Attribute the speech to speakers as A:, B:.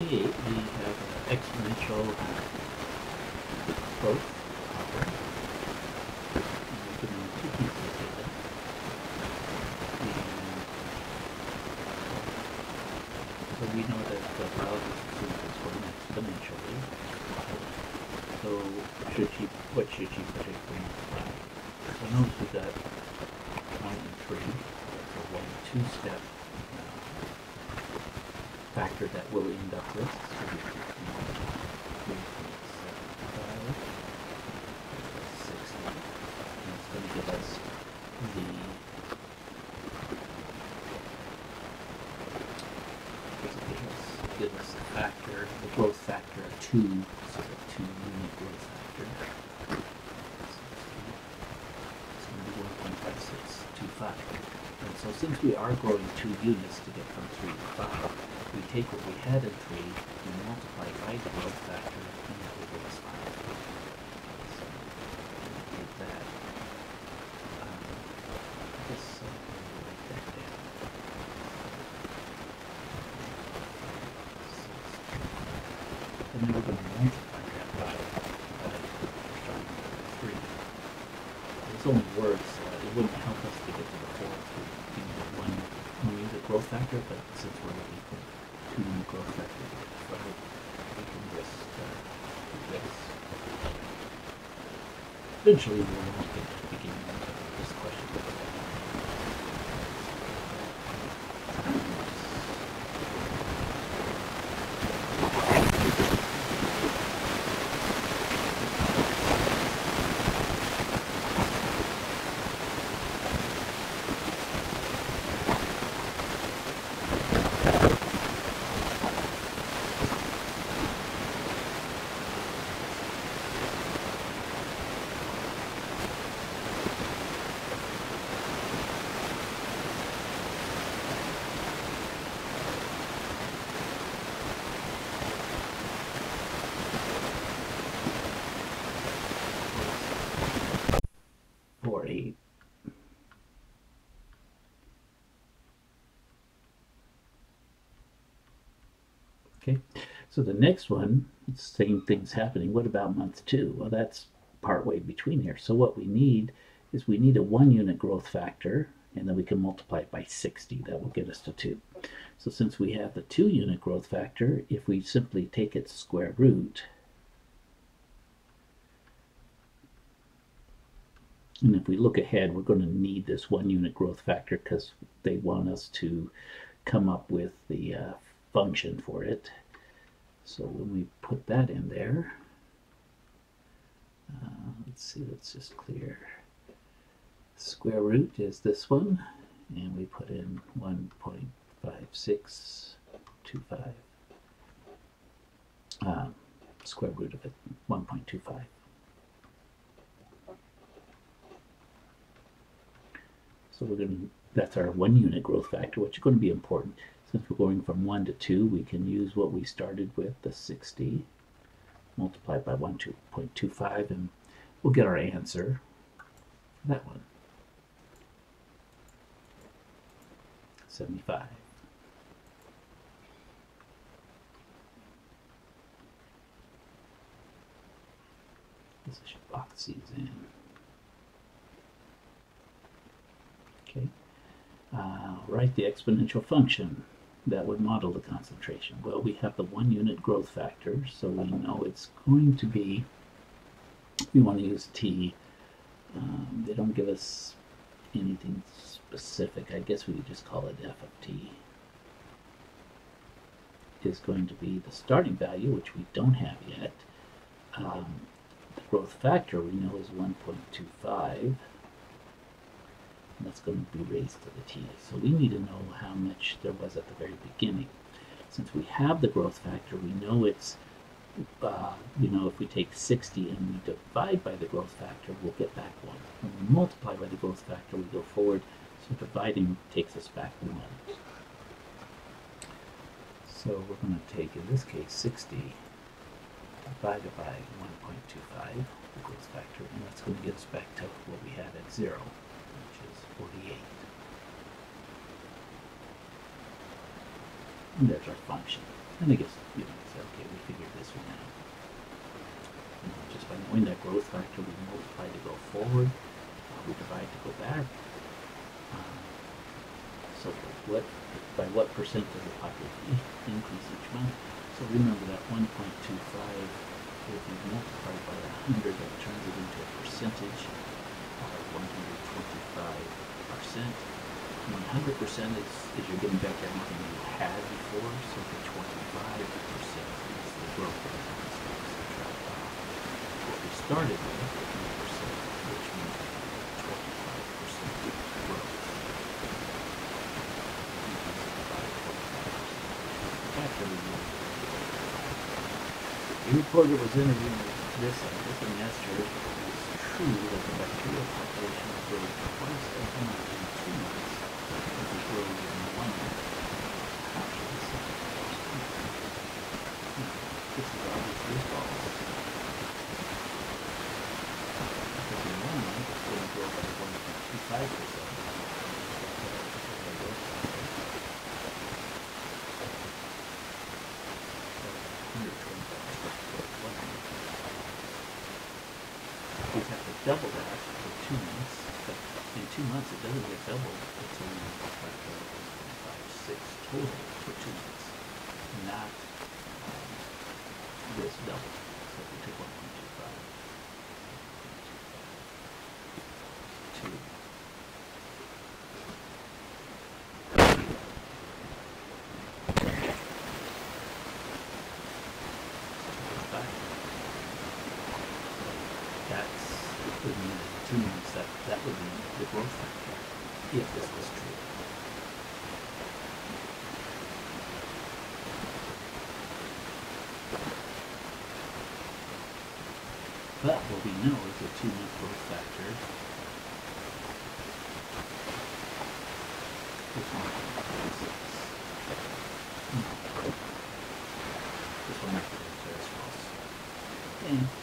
A: we have an exponential growth. And we're given two pieces data. So we know that the biologist assumes it's growing exponentially. So should she, what should she predict for month five? So notice we got one and three, that's a one, two step factor that we'll end up with. So we have 60. And it's going to give us the give us? The factor, the growth factor of two, so the two unit growth factor. It's going to be 1.5625. And so since we are growing two units to get from three to five, we take what we had in three and multiply by the growth factor, and that will give us five. So we take that. Um, I guess uh, we'll write that down. And then we're going to multiply that by, by three. It's only words, uh, it wouldn't help us to get to the fourth. We a one, we need a growth factor, but since we're looking for two new growth factors, right, we can just uh, do this. Eventually, we'll look at the beginning of this question. Four, eight. Okay, so the next one, same thing's happening. What about month two? Well, that's partway between here. So what we need is we need a one unit growth factor, and then we can multiply it by 60. That will get us to two. So since we have the two unit growth factor, if we simply take its square root, And if we look ahead, we're going to need this one unit growth factor because they want us to come up with the uh, function for it. So when we put that in there, uh, let's see, let's just clear. Square root is this one, and we put in 1.5625. Um, square root of it, 1.25. So we're going to, that's our one unit growth factor, which is going to be important. Since we're going from 1 to 2, we can use what we started with, the 60, multiplied by 1.25, and we'll get our answer for that one. 75. Guess I should box these in. Okay. Uh, write the exponential function that would model the concentration. Well, we have the one unit growth factor, so we know it's going to be, we want to use t. Um, they don't give us anything specific. I guess we could just call it f of t. Is going to be the starting value, which we don't have yet. Um, the growth factor we know is 1.25 and that's going to be raised to the t. So we need to know how much there was at the very beginning. Since we have the growth factor, we know it's, uh, you know, if we take 60 and we divide by the growth factor, we'll get back 1. When we multiply by the growth factor, we go forward, so dividing takes us back 1. So we're going to take, in this case, 60 divided by 1.25, the growth factor, and that's going to get us back to what we had at 0 which is 48. And there's our function. And I guess, you know, say, okay, we figured this one out. You know, just by knowing that growth factor, we multiply to go forward, uh, we divide to go back. Um, so what, by what percent does the population increase each month? So remember that one point two five, if you multiply by hundred, that turns it into a percentage of one hundred twenty-five percent. One hundred percent is, is you're getting back everything you had before, so the twenty-five percent is the growth rate. So subtract off what we started with, one percent, which means twenty-five percent growth. A reporter was interviewing this her if it was true that the bacterial population grows twice as much in two months as it grows in one month. This respond? Now, This is obviously false. Because in one month it's going to grow by 1.25 percent. We have to double that for two months, but in two months it doesn't get doubled, it's only like uh, five, six total for two months, not um, this double. So if take one point two five, two. Five. That's, would mean that two months, that, that would be the growth factor, if this was true. But what we know is the two month growth factor is. This one hmm. is false. And